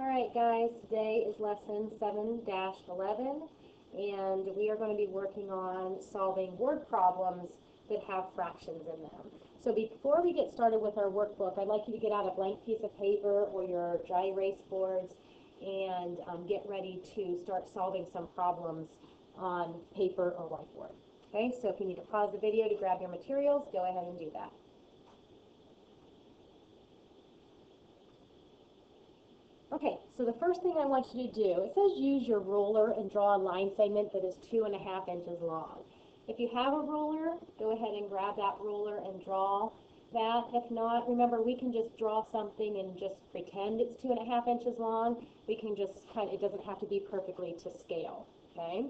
All right, guys, today is lesson 7-11, and we are going to be working on solving word problems that have fractions in them. So before we get started with our workbook, I'd like you to get out a blank piece of paper or your dry erase boards and um, get ready to start solving some problems on paper or whiteboard. Okay, so if you need to pause the video to grab your materials, go ahead and do that. Okay, so the first thing I want you to do, it says use your ruler and draw a line segment that is two and a half inches long. If you have a ruler, go ahead and grab that ruler and draw that. If not, remember we can just draw something and just pretend it's two and a half inches long. We can just kind of, it doesn't have to be perfectly to scale, okay?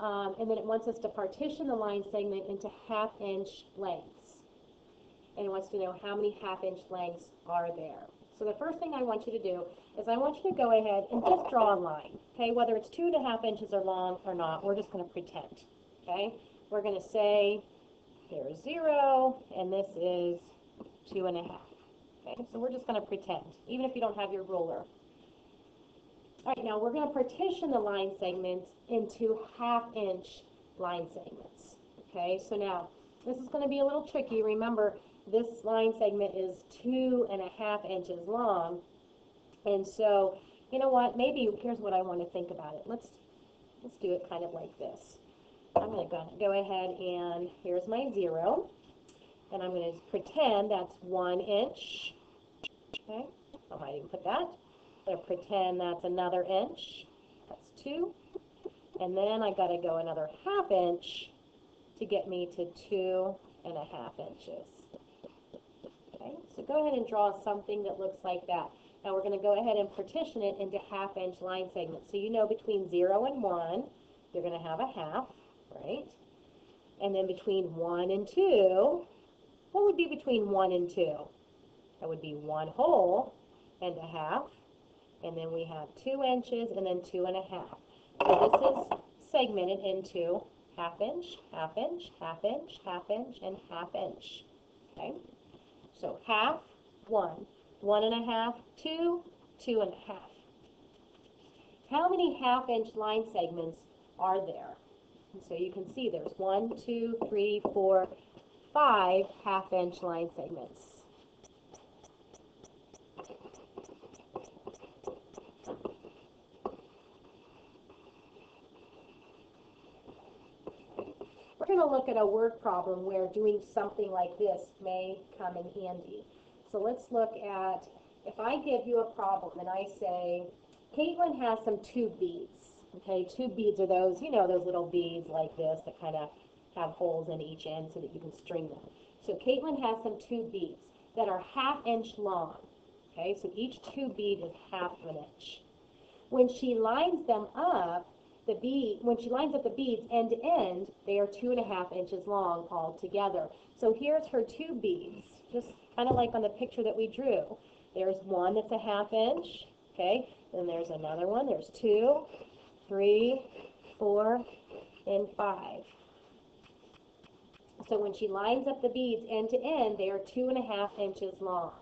Um, and then it wants us to partition the line segment into half inch lengths. And it wants to know how many half inch lengths are there. So the first thing I want you to do is I want you to go ahead and just draw a line, okay? Whether it's two and a half inches or long or not, we're just going to pretend, okay? We're going to say here's zero, and this is two and a half. Okay, so we're just going to pretend, even if you don't have your ruler. All right, now we're going to partition the line segments into half-inch line segments. Okay, so now this is going to be a little tricky. Remember, this line segment is two and a half inches long. And so, you know what, maybe here's what I want to think about it. Let's, let's do it kind of like this. I'm going to go ahead and here's my zero. And I'm going to pretend that's one inch. Okay, oh, I might even put that. I'm going to pretend that's another inch. That's two. And then I got to go another half inch to get me to two and a half inches. Go ahead and draw something that looks like that. Now we're going to go ahead and partition it into half-inch line segments. So you know between 0 and 1, you're going to have a half, right? And then between 1 and 2, what would be between 1 and 2? That would be 1 whole and a half. And then we have 2 inches and then 2 and a half. So this is segmented into half inch, half inch, half inch, half inch, and half inch. Okay? So half, one, one and a half, two, two and a half. How many half inch line segments are there? And so you can see there's one, two, three, four, five half inch line segments. We're going to look at a word problem where doing something like this may come in handy. So let's look at, if I give you a problem and I say, Caitlin has some tube beads. Okay, tube beads are those, you know, those little beads like this that kind of have holes in each end so that you can string them. So Caitlin has some tube beads that are half inch long. Okay, so each tube bead is half an inch. When she lines them up, the bead, when she lines up the beads end to end, they are two and a half inches long all together. So here's her two beads, just kind of like on the picture that we drew. There's one that's a half inch, okay? Then there's another one, there's two, three, four, and five. So when she lines up the beads end to end, they are two and a half inches long.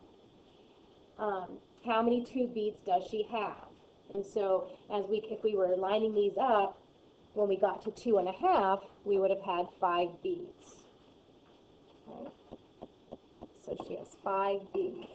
Um, how many two beads does she have? And so as we, if we were lining these up, when we got to two and a half, we would have had five beads. Okay. So she has five beads.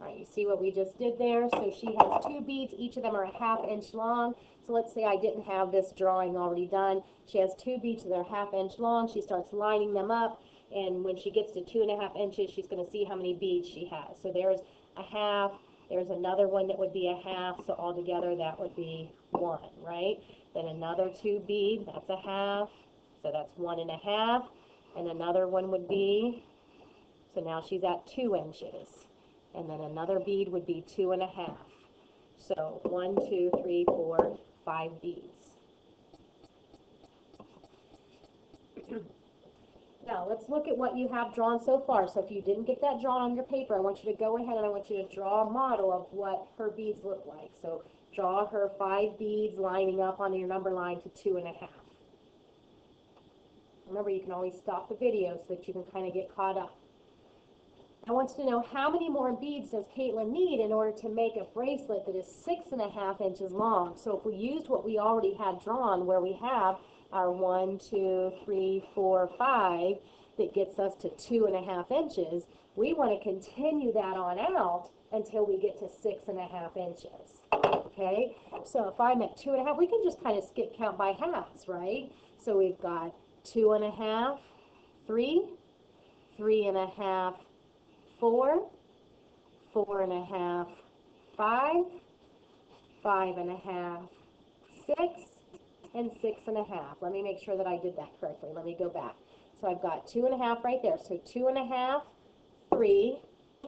All right, you see what we just did there? So she has two beads. Each of them are a half inch long. So let's say I didn't have this drawing already done. She has two beads that are half inch long. She starts lining them up. And when she gets to two and a half inches, she's going to see how many beads she has. So there's a half, there's another one that would be a half, so altogether that would be one, right? Then another two bead, that's a half, so that's one and a half, and another one would be, so now she's at two inches, and then another bead would be two and a half. So one, two, three, four, five beads. Now, let's look at what you have drawn so far. So if you didn't get that drawn on your paper, I want you to go ahead and I want you to draw a model of what her beads look like. So draw her five beads lining up on your number line to two and a half. Remember, you can always stop the video so that you can kind of get caught up. I want you to know how many more beads does Caitlin need in order to make a bracelet that is six and a half inches long. So if we used what we already had drawn, where we have our one, two, three, four, five, that gets us to two and a half inches, we want to continue that on out until we get to six and a half inches. Okay, so if I'm at two and a half, we can just kind of skip count by halves, right? So we've got two and a half, three, three and a half, four, four and a half, five, five and a half, six, and six and a half. Let me make sure that I did that correctly. Let me go back. So I've got two and a half right there. So two and a half, three,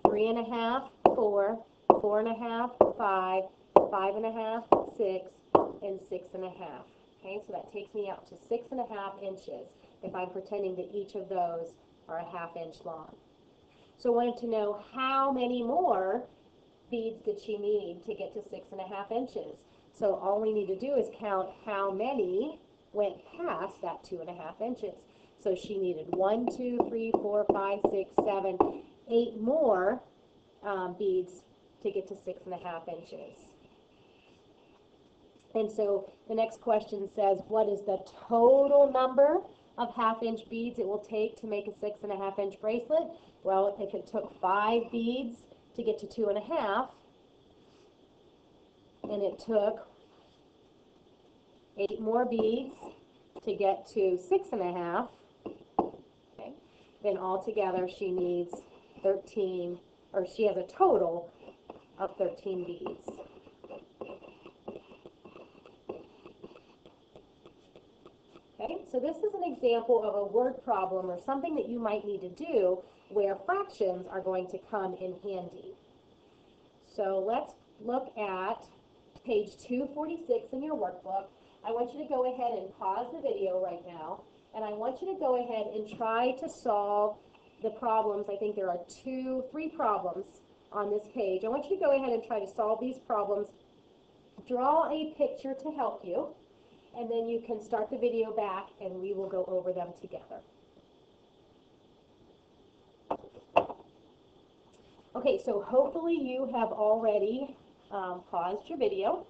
three and a half, four, four and a half, five, five and a half, six, and six and a half. Okay, so that takes me out to six and a half inches if I'm pretending that each of those are a half inch long. So I wanted to know how many more beads did she need to get to six and a half inches. So all we need to do is count how many went past that two and a half inches. So she needed one, two, three, four, five, six, seven, eight more um, beads to get to six and a half inches. And so the next question says, what is the total number of half inch beads it will take to make a six and a half inch bracelet? Well, if it took five beads to get to two and a half, and it took eight more beads to get to six and a half, okay, then altogether she needs 13, or she has a total of 13 beads. Okay, so this is an example of a word problem or something that you might need to do where fractions are going to come in handy. So let's look at page 246 in your workbook. I want you to go ahead and pause the video right now, and I want you to go ahead and try to solve the problems. I think there are two, three problems on this page. I want you to go ahead and try to solve these problems. Draw a picture to help you, and then you can start the video back and we will go over them together. Okay, so hopefully you have already um, paused your video.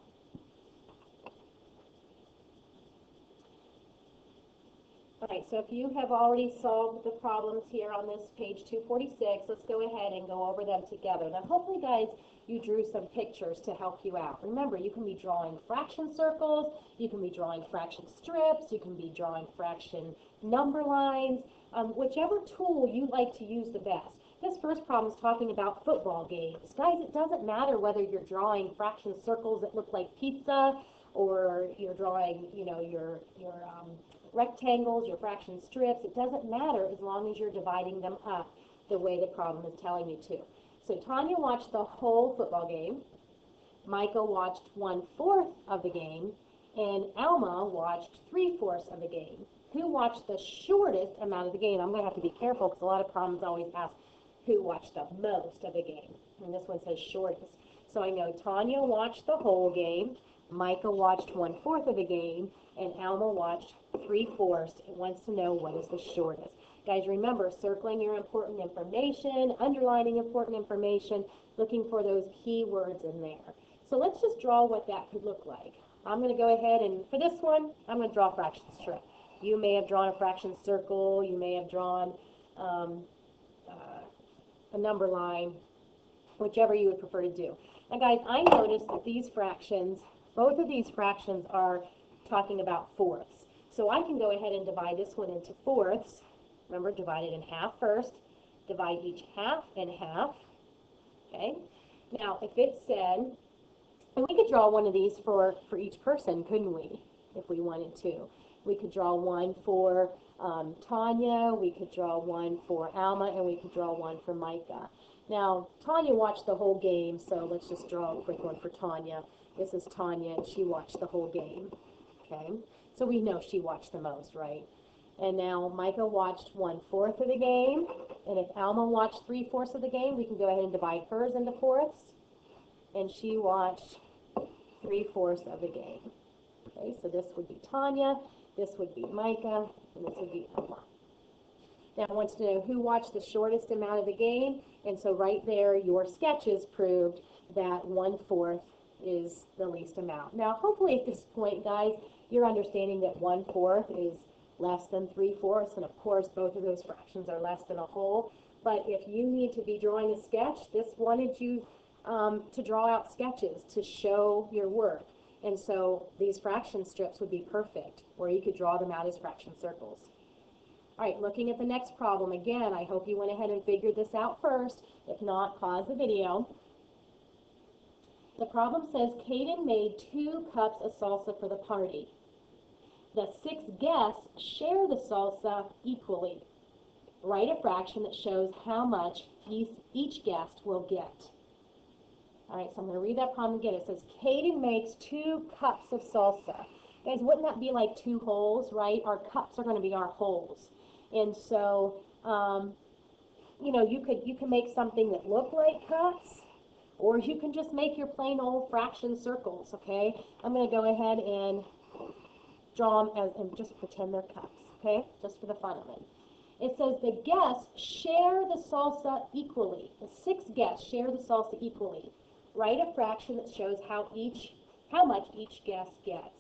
Alright, so if you have already solved the problems here on this page 246, let's go ahead and go over them together. Now hopefully guys, you drew some pictures to help you out. Remember, you can be drawing fraction circles, you can be drawing fraction strips, you can be drawing fraction number lines, um, whichever tool you like to use the best. This first problem is talking about football games. Guys, it doesn't matter whether you're drawing fraction circles that look like pizza or you're drawing, you know, your, your um, rectangles, your fraction strips. It doesn't matter as long as you're dividing them up the way the problem is telling you to. So Tanya watched the whole football game. Micah watched one-fourth of the game. And Alma watched three-fourths of the game. Who watched the shortest amount of the game? I'm going to have to be careful because a lot of problems always ask who watched the most of the game. And this one says shortest. So I know Tanya watched the whole game. Micah watched one-fourth of the game. And Alma watched three-fourths. and wants to know what is the shortest. Guys, remember, circling your important information, underlining important information, looking for those key words in there. So let's just draw what that could look like. I'm going to go ahead and, for this one, I'm going to draw a fraction strip. You may have drawn a fraction circle, you may have drawn um, a number line, whichever you would prefer to do. Now guys, I noticed that these fractions, both of these fractions are talking about fourths. So I can go ahead and divide this one into fourths. Remember, divide it in half first. Divide each half in half. Okay? Now, if it said, and we could draw one of these for, for each person, couldn't we? If we wanted to. We could draw one for um, Tanya, we could draw one for Alma, and we could draw one for Micah. Now, Tanya watched the whole game, so let's just draw a quick one for Tanya. This is Tanya, and she watched the whole game. Okay? So we know she watched the most, right? And now Micah watched one-fourth of the game. And if Alma watched three-fourths of the game, we can go ahead and divide hers into fourths. And she watched three-fourths of the game. Okay, so this would be Tanya, this would be Micah, and would be Alma. Now it wants to know who watched the shortest amount of the game, and so right there, your sketches proved that one-fourth is the least amount. Now, hopefully at this point, guys, you're understanding that one-fourth is less than three-fourths, and of course, both of those fractions are less than a whole. But if you need to be drawing a sketch, this wanted you um, to draw out sketches to show your work. And so these fraction strips would be perfect, or you could draw them out as fraction circles. All right, looking at the next problem, again, I hope you went ahead and figured this out first. If not, pause the video. The problem says Caden made two cups of salsa for the party. The six guests share the salsa equally. Write a fraction that shows how much each guest will get. All right, so I'm going to read that problem again. It says, Caden makes two cups of salsa. Guys, wouldn't that be like two wholes, right? Our cups are going to be our wholes. And so, um, you know, you could, you can make something that look like cups, or you can just make your plain old fraction circles, okay? I'm going to go ahead and draw them as, and just pretend they're cups, okay? Just for the fun of it. It says the guests share the salsa equally. The six guests share the salsa equally. Write a fraction that shows how each, how much each guest gets.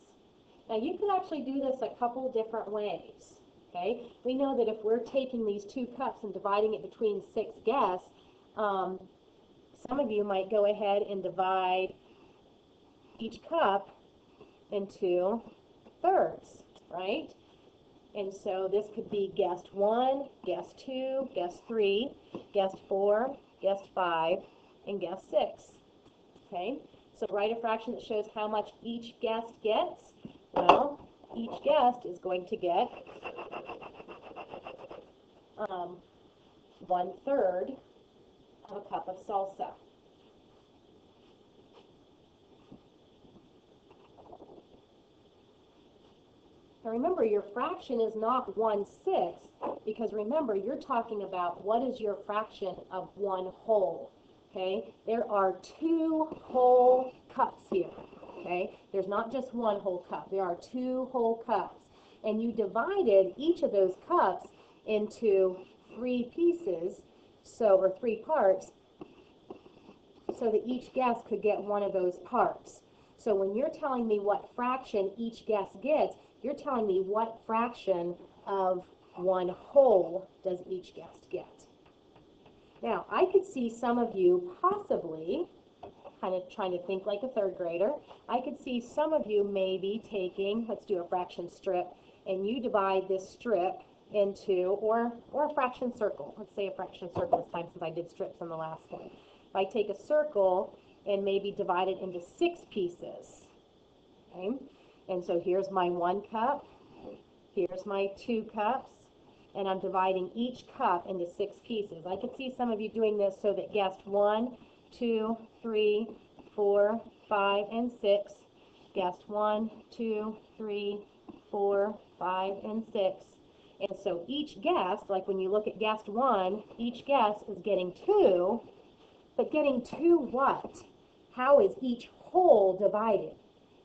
Now you can actually do this a couple different ways. Okay, we know that if we're taking these two cups and dividing it between six guests, um, some of you might go ahead and divide each cup into thirds, right? And so this could be guest one, guest two, guest three, guest four, guest five, and guest six. Okay, so write a fraction that shows how much each guest gets. Well, each guest is going to get um, one third of a cup of salsa. Now remember, your fraction is not one-sixth, because remember, you're talking about what is your fraction of one whole, okay? There are two whole cups here, okay? There's not just one whole cup. There are two whole cups. And you divided each of those cups into three pieces, so, or three parts, so that each guest could get one of those parts. So when you're telling me what fraction each guest gets, you're telling me what fraction of one whole does each guest get. Now, I could see some of you possibly, kind of trying to think like a third grader, I could see some of you maybe taking, let's do a fraction strip, and you divide this strip into, or, or a fraction circle. Let's say a fraction circle this time since I did strips on the last one. If I take a circle and maybe divide it into six pieces, okay? And so here's my one cup, here's my two cups, and I'm dividing each cup into six pieces. I could see some of you doing this so that guest one, two, three, four, five, and six, guest one, two, three, four, five, and six. And so each guest, like when you look at guest one, each guest is getting two, but getting two what? How is each whole divided?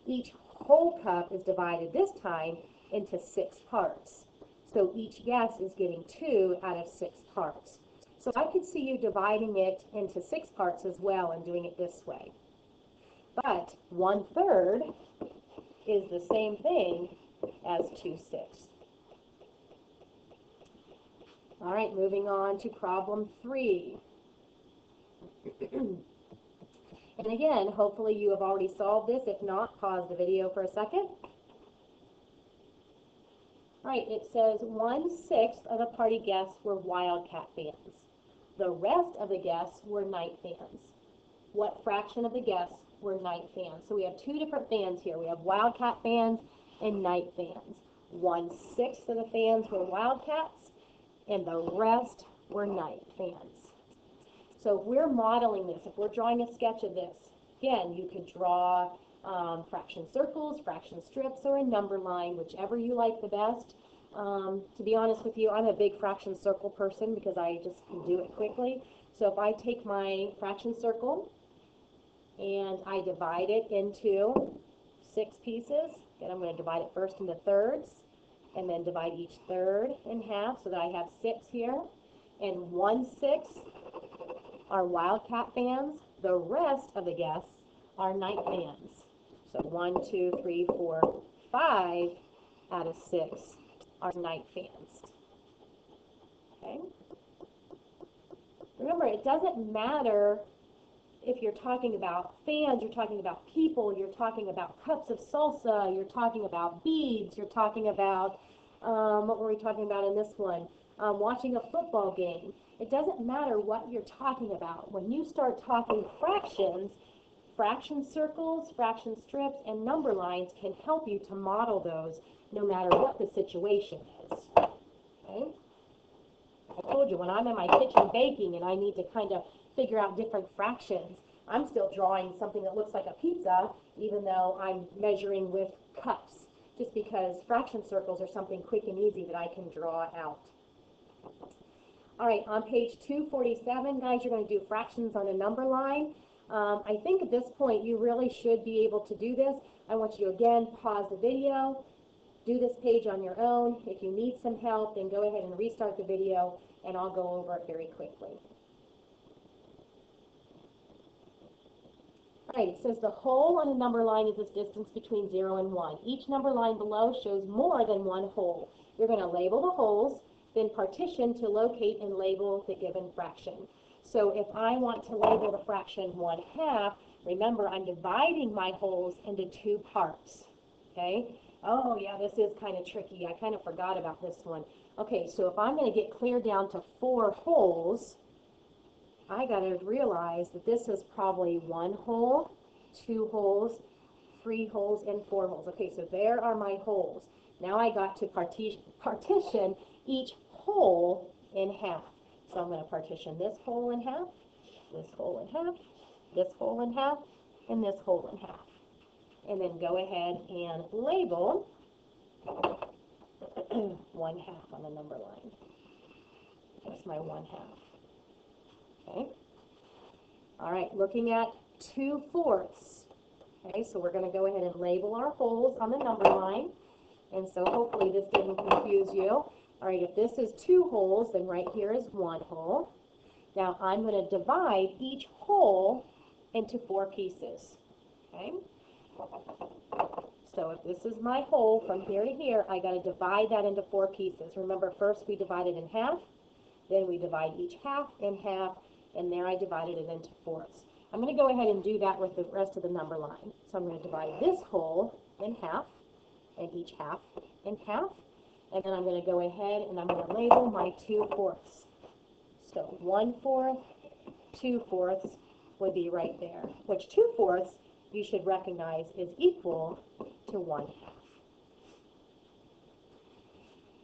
Each whole cup is divided this time into six parts. So each guest is getting two out of six parts. So I could see you dividing it into six parts as well and doing it this way. But one third is the same thing as two sixths. All right, moving on to problem three. And again, hopefully you have already solved this. If not, pause the video for a second. Right, it says one-sixth of the party guests were Wildcat fans. The rest of the guests were Knight fans. What fraction of the guests were Knight fans? So we have two different fans here. We have Wildcat fans and Knight fans. One-sixth of the fans were Wildcats, and the rest were Knight fans. So if we're modeling this, if we're drawing a sketch of this, again, you could draw um, fraction circles, fraction strips, or a number line, whichever you like the best. Um, to be honest with you, I'm a big fraction circle person because I just can do it quickly. So if I take my fraction circle and I divide it into six pieces, then I'm going to divide it first into thirds, and then divide each third in half so that I have six here. And one sixth are wildcat fans. The rest of the guests are night fans. So one, two, three, four, five out of six are night fans. Okay? Remember, it doesn't matter if you're talking about fans, you're talking about people, you're talking about cups of salsa, you're talking about beads, you're talking about, um, what were we talking about in this one? Um, watching a football game. It doesn't matter what you're talking about. When you start talking fractions, fraction circles, fraction strips, and number lines can help you to model those no matter what the situation is. Okay? I told you, when I'm in my kitchen baking and I need to kind of figure out different fractions, I'm still drawing something that looks like a pizza, even though I'm measuring with cups, just because fraction circles are something quick and easy that I can draw out. All right, on page 247, guys, you're going to do fractions on a number line. Um, I think at this point you really should be able to do this. I want you again pause the video, do this page on your own. If you need some help, then go ahead and restart the video and I'll go over it very quickly. All right, it says the whole on a number line is this distance between 0 and 1. Each number line below shows more than one whole. You're going to label the wholes, then partition to locate and label the given fraction. So if I want to label the fraction 1 half, remember I'm dividing my wholes into two parts. Okay? Oh yeah, this is kind of tricky. I kind of forgot about this one. Okay, so if I'm going to get clear down to four wholes, I got to realize that this is probably one whole, two wholes, three wholes, and four wholes. Okay, so there are my wholes. Now I got to partition, partition each whole in half. So I'm going to partition this whole in half, this whole in half, this whole in half, and this whole in half. And then go ahead and label one half on the number line. That's my one half. Okay. All right, looking at 2 fourths. Okay, so we're going to go ahead and label our wholes on the number line. And so hopefully this didn't confuse you. All right, if this is two wholes, then right here is one whole. Now I'm going to divide each whole into four pieces. Okay? So if this is my whole from here to here, I got to divide that into four pieces. Remember, first we divided in half, then we divide each half in half, and there I divided it into fourths. I'm going to go ahead and do that with the rest of the number line. So I'm going to divide this hole in half, and each half in half, and then I'm going to go ahead and I'm going to label my two fourths. So one fourth, two fourths would be right there, which two fourths you should recognize is equal to one half.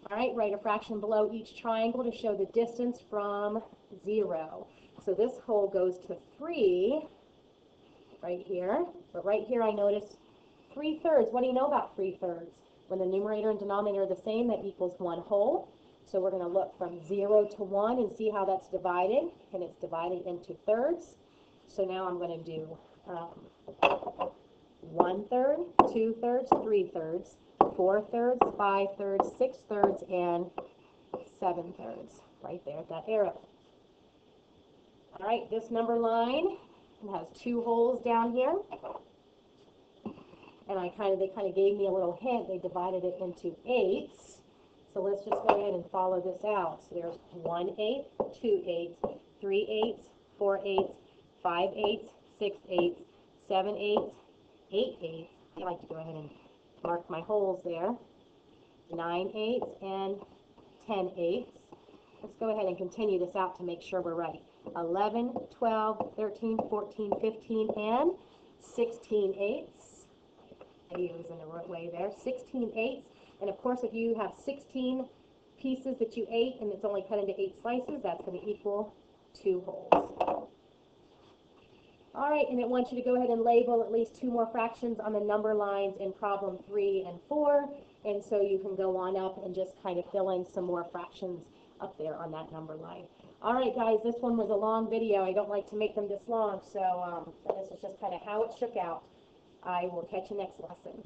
All right, write a fraction below each triangle to show the distance from zero. So this whole goes to three right here, but right here I notice three thirds. What do you know about three thirds? When the numerator and denominator are the same, that equals one whole. So we're going to look from 0 to 1 and see how that's divided. And it's divided into thirds. So now I'm going to do um, 1 third, 2 thirds, 3 thirds, 4 thirds, 5 thirds, 6 thirds, and 7 thirds. Right there at that arrow. All right, this number line has two wholes down here and I kind of, they kind of gave me a little hint. They divided it into eighths. So let's just go ahead and follow this out. So there's one eighth, two eighths, three eighths, four eighths, five eighths, six eighths, seven eighths, eight eighths. I like to go ahead and mark my wholes there. Nine eighths and ten eighths. Let's go ahead and continue this out to make sure we're right. 11, 12, 13, 14, 15, and 16 eighths videos in a way there. 16 eighths. And of course, if you have 16 pieces that you ate and it's only cut into eight slices, that's going to equal two wholes. All right, and it wants you to go ahead and label at least two more fractions on the number lines in problem three and four. And so you can go on up and just kind of fill in some more fractions up there on that number line. All right, guys, this one was a long video. I don't like to make them this long, so um, this is just kind of how it shook out. I will catch you next lesson.